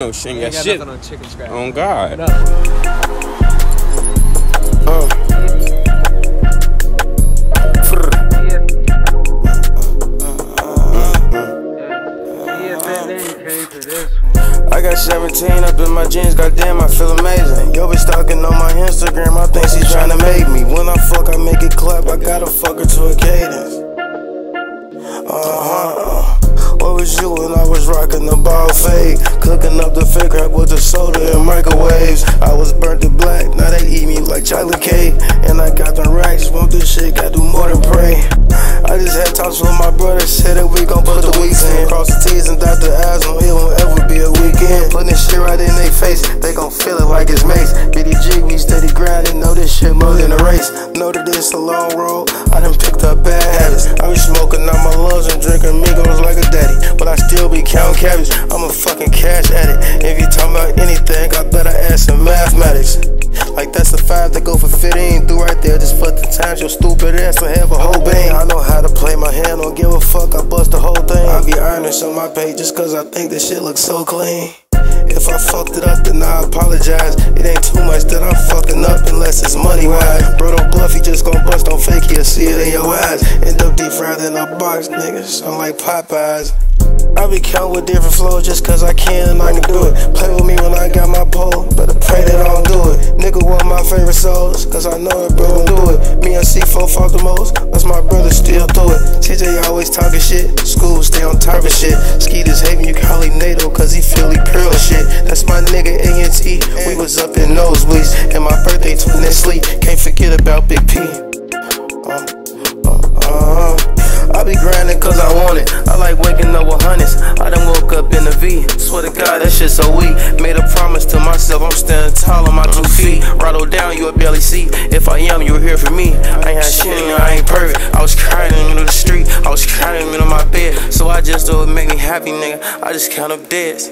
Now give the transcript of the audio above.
No, she ain't You got ain't got shit. nothing on chicken scratch. On God. No. Uh. I got 17 up in my jeans, goddamn, I feel amazing. Yo, bitch stalking on my Instagram, I think she's trying to make me. When I fuck, I make it clap, I gotta fuck her to a cadence. Rocking the ball fade? Cooking up the fake rap with the soda and microwaves. I was burnt to black, now they eat me like chocolate cake. And I got the racks, want this shit, gotta do more than pray. I just had talks with my brother, said that we gon' put the weeks in. Cross the T's and dot the I's, no, it won't ever be a weekend. Putting this shit right in their face, they gon' feel it like it's mace. BDG, we steady grinding, know this shit more than a race. Know that it's a long road, I done picked up bad habits. I be smoking out my lungs and drinking Migos like a daddy. But I still be counting cabbage, I'm a fucking cash addict. If you talking about anything, I better ask some mathematics. Like that's the five that go for 15 through right there. Just for the times your stupid ass will have a whole bang. I know how to play my hand, don't give a fuck, I bust the whole thing. I be earnings on my pay just cause I think this shit looks so clean. If I fucked it up, then I apologize. It ain't too much that I'm fucking up unless it's money wise. Bro, don't bluff, he just gon' bust, don't fake, he'll see it in your eyes. End up deep fried in a box, niggas. I'm like Popeyes. I be counting with different flows just cause I can and I can do it. Play with me when I got my pole, better pray that I don't do it. Nigga one of my favorite souls, cause I know it, bro, don't do it. Me and C4 fought the most, that's my brother still do it. TJ always talking shit, school stay on top of shit. Skeeters hate you call him NATO, cause he feel he pearl shit. That's my nigga ANT, we was up in nosebleeds. And my birthday twin in sleep, can't forget about Big P. grinding cause I want it. I like waking up with hundreds. I done woke up in a V. Swear to God, that shit so weak. Made a promise to myself, I'm standing tall on my two feet. Rattle down, you'll barely see. If I am, you'll hear from me. I ain't had shit, I ain't perfect. I was crying in the middle of the street. I was crying in the middle of my bed. So I just do it make me happy, nigga. I just count up deads.